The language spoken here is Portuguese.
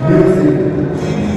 Meu Deus. É